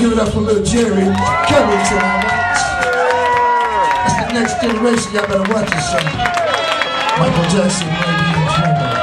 give it up for little Jerry Curry. That's the next generation. Y'all better watch this show. Michael Jackson might in trouble.